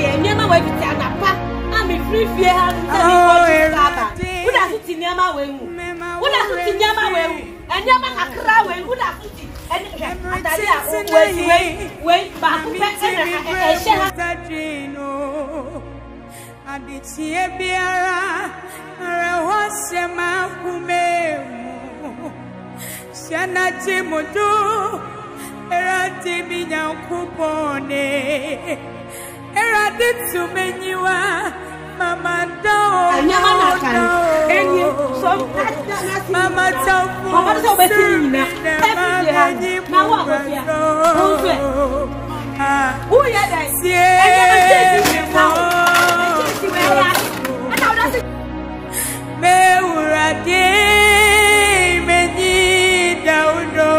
yɛ nneɛma wɔ fiti anapa a mefiri fie ha no sɛ mekɔgye sika aba woda so te nneɛma wɔ ewu woda so te nneɛma wɔ ewu nneɛma kakra wɔ ewu woda so te ɛne atade a wɔasi wei wei baako pɛ ɛna ɛhyɛ ha adetie biara ara hɔ asɛm akome mu hyɛ n'agye mu do ɛrɛ adi mi nyankopɔn ne Erade tumenyiwa mama do do mama tell me sirina mama ni mugazo sie mo mewurade menyi daudo.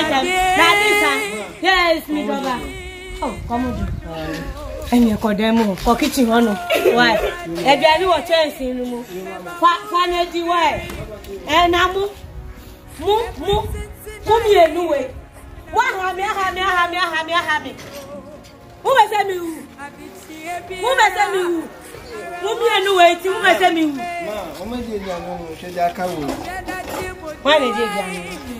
ẹsẹ̀ yes mi dọba ọ kọ́mú jù ẹni ẹ̀kọ́ dẹ́ mọ̀ kọ́ kíchìn ọ̀nà wá ẹ̀ ẹ̀dùn ẹni wọ̀ chẹ́ǹsì inú mu fanẹ́dì wá ẹ̀ ẹ̀nà mú mú mu mu mu ènú wẹ̀ wá hàmì hàmì hàmì hàmì hàmì mú bẹ̀ sẹ́ mi wù mú bẹ̀ sẹ́ mi wù mú mi ènú wẹ̀ tí mú bẹ̀ sẹ́ mi wù. ọmọ ìdí èdè àwọn ọmọ ìṣẹ́jà káwọ̀. wọ́n lè dé èdè àwọn ọmọ.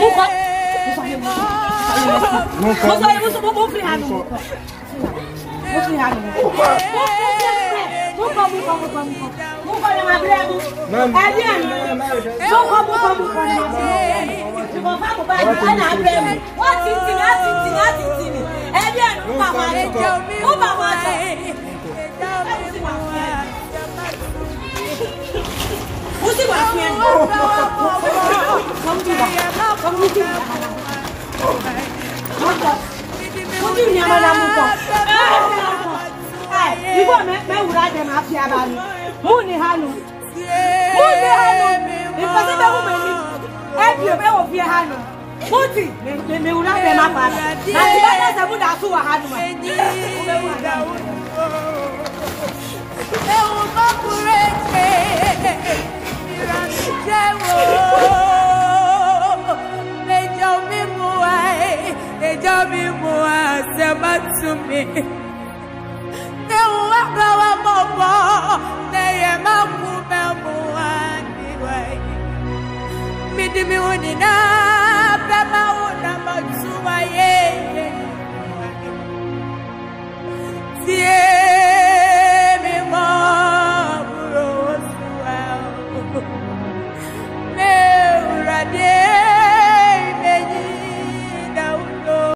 muka muso ye muso muso fili hali muka fili hali muka muka muka muka muka muka na ma bila mu ɛdi yan muka muka muka na ma bila mu jùmọ̀ fún àkùbá yìí wọn na bila mu wọn ti ti ni wọn ti ti ni wọn ti ti ni ɛdi yan muka wọn atọ muka wọn atọ. ojú ni ọmọ náà mú kọ ìgbọ́ mẹ́wùrá jẹ máa fi ara ni mú ni hánu mú ni hánu ìfọ̀sí bẹ́ẹ̀ wùmẹ̀ ni ẹ̀bí ò bẹ́ẹ̀ wò fi hánu múti mẹ́wùrá jẹ máa pa àti bá tẹ̀sẹ̀ mú dàásù wà hánu mọ́. to me. Ewa bawa mobo, neye makume muandiwe. Midi miuni pema